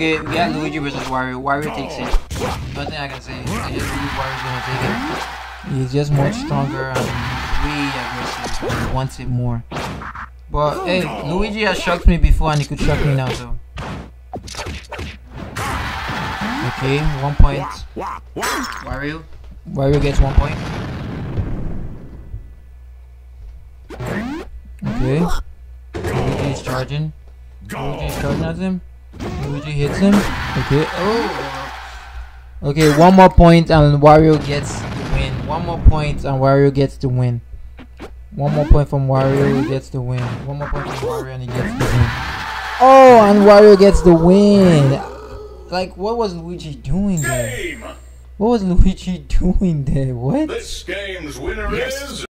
Okay, we got Luigi versus Wario. Wario takes it. Nothing I can say. I just believe Wario's gonna take it. He's just much stronger um, and way aggressive. He wants it more. But hey, Luigi has shocked me before and he could shock me now too. Okay, one point. Wario. Wario gets one point. Okay. Luigi is charging. Luigi is charging at him. Luigi hits him. Okay. Oh. Okay, one more point and Wario gets the win. One more point and Wario gets the win. One more point from Wario gets the win. One more point from Wario and he gets the win. Oh, and Wario gets the win. Like, what was Luigi doing there? What was Luigi doing there? What? This game's winner is.